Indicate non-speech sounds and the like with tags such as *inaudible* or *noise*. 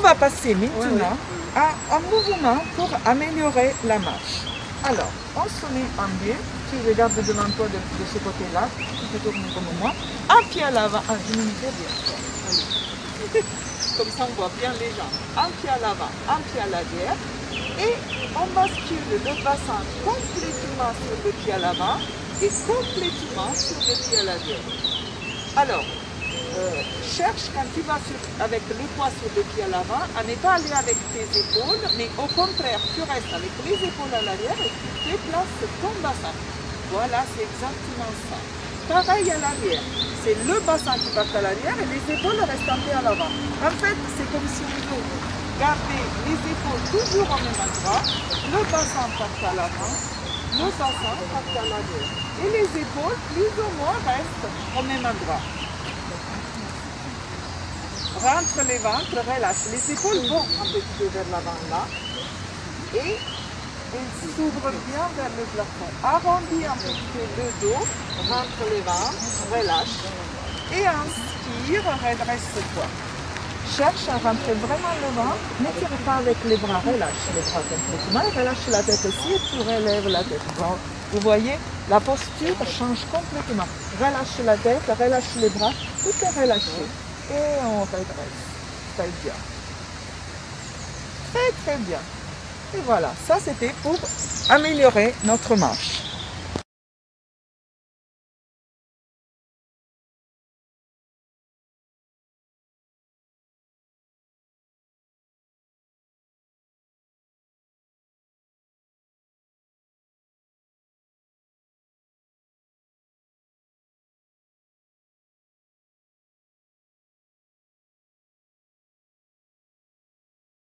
va passer maintenant à un mouvement pour améliorer la marche. Alors, on se met en biais. Tu regardes devant toi de, de ce côté-là. Tu peux tourner comme moi. Un pied à l'avant. Ah, bien. Allez. *laughs* Comme ça, on voit bien les jambes. Un pied à l'avant, un pied à l'arrière. Et on bascule le bassin complètement sur le pied à l'avant et complètement sur le pied à l'arrière. Alors, euh, cherche quand tu vas avec le poids sur le pied à l'avant à ne pas aller avec tes épaules, mais au contraire, tu restes avec les épaules à l'arrière et tu déplaces ton bassin. Voilà, c'est exactement ça. Pareil à l'arrière. C'est le bassin qui part à l'arrière et les épaules restent un peu à l'avant. En fait, c'est comme si on veut garder les épaules toujours au même endroit, le bassin part à l'avant, le bassin part à l'arrière. Et les épaules, plus ou moins, restent au même endroit. Rentre les ventres, relâche. Les épaules vont un petit peu vers l'avant là. Et elles s'ouvrent bien vers le plafond. Arrondis un petit peu le dos, rentre les ventres, relâche. Et inspire, redresse-toi. Cherche à rentrer vraiment le ventre. Ne tire pas avec les bras, relâche les bras complètement. Relâche la tête aussi et tu relèves la tête. Vous voyez, la posture change complètement. Relâche la tête, relâche les bras, tout est relâché. Et on redresse. Très bien. Très très bien. Et voilà, ça c'était pour améliorer notre marche.